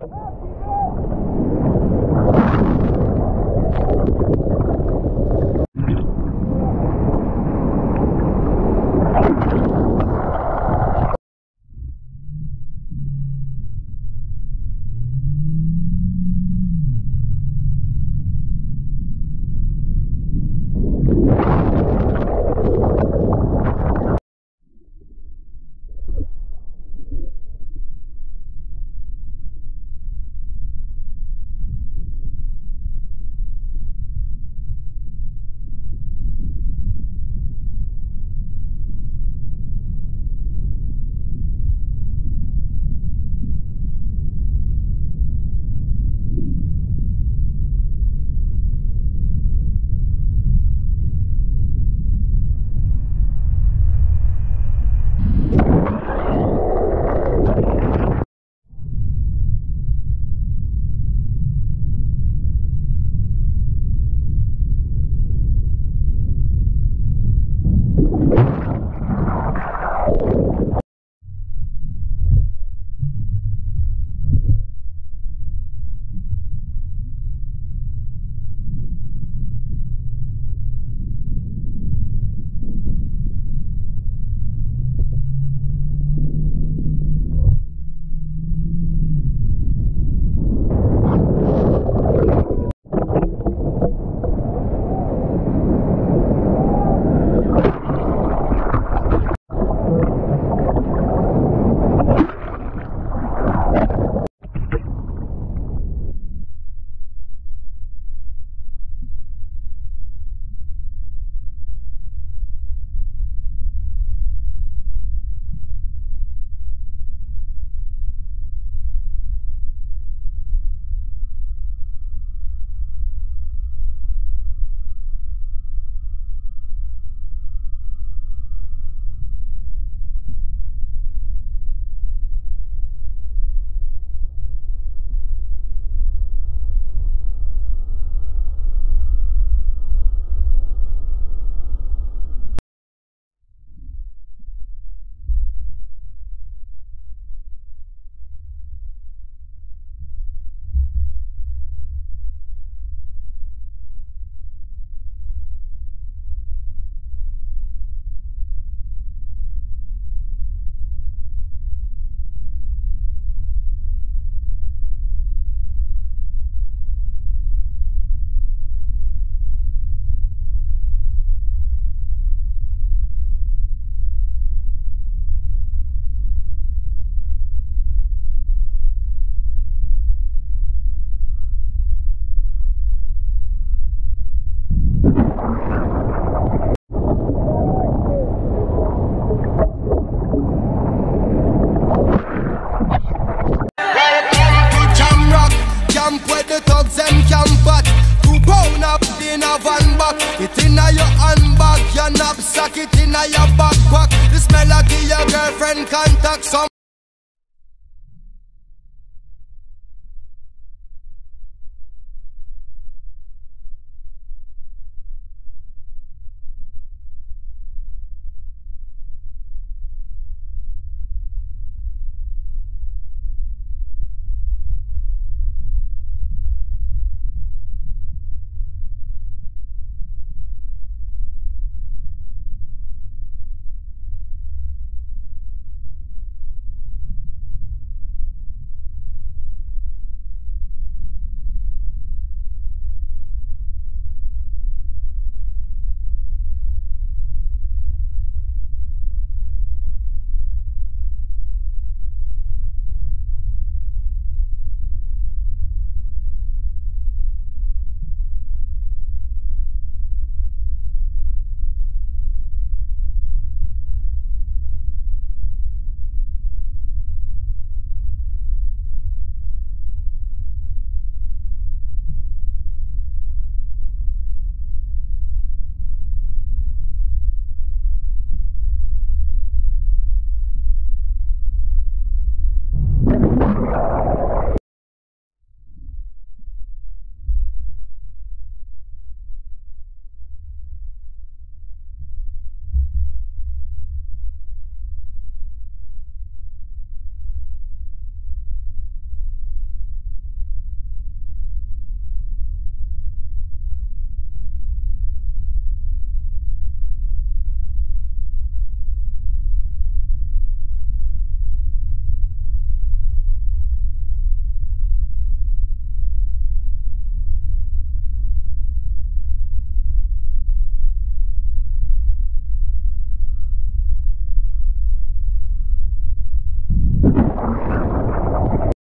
camp knapsack, it inna your backpack. The smell of your girlfriend contact some.